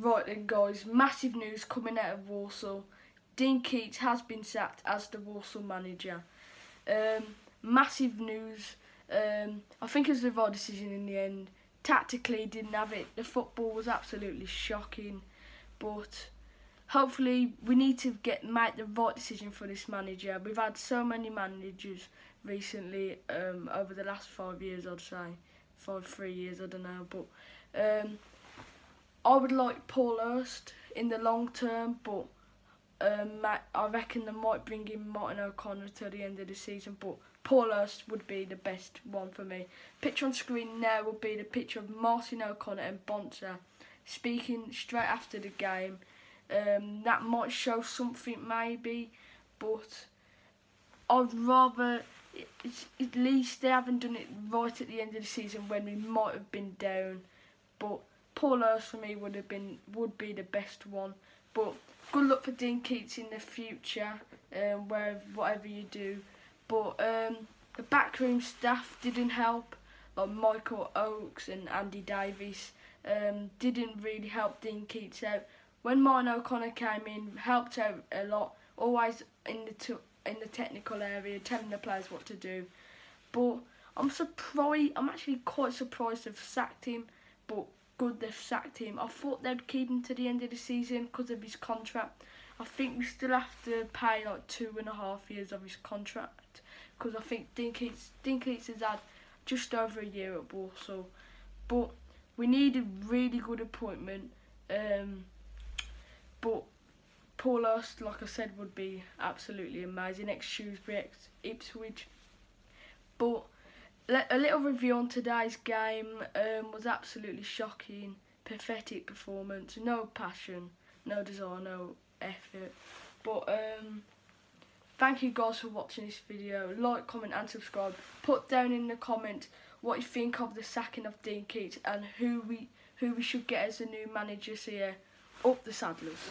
Right then guys, massive news coming out of Walsall. Dean Keates has been sacked as the Walsall manager. Um, massive news. Um, I think it was the right decision in the end. Tactically, didn't have it. The football was absolutely shocking, but hopefully we need to get make the right decision for this manager. We've had so many managers recently um, over the last five years, I'd say, five three years, I don't know, but. I would like Paul Hurst in the long term, but um, I reckon they might bring in Martin O'Connor till the end of the season. But Paul Hurst would be the best one for me. Picture on screen now would be the picture of Martin O'Connor and Bonser speaking straight after the game. Um, that might show something maybe, but I'd rather at least they haven't done it right at the end of the season when we might have been down, but Paul Hurst for me would have been would be the best one. But good luck for Dean Keates in the future, um, wherever whatever you do. But um, the backroom staff didn't help, like Michael Oakes and Andy Davies um, didn't really help Dean Keates out. When Martin O'Connor came in, helped out a lot, always in the in the technical area, telling the players what to do. But I'm surprised. I'm actually quite surprised they've sacked him. But good they've sacked him. I thought they'd keep him to the end of the season because of his contract. I think we still have to pay like two and a half years of his contract because I think Dean Keates, has had just over a year at Walsall. But we need a really good appointment. Um, but Paul Hurst, like I said, would be absolutely amazing. Ex Shrewsbury, ex Ipswich. But a little review on today's game um, was absolutely shocking. Pathetic performance, no passion, no desire, no effort. But um, thank you guys for watching this video. Like, comment and subscribe. Put down in the comments what you think of the sacking of Dean Keates and who we who we should get as a new manager here. Up the Saddlers.